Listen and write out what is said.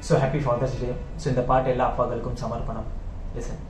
so happy father's day so இந்த பாட்டு எல்லா அப்பாக்களுக்கும் சமர்ப்பணம் லிசன்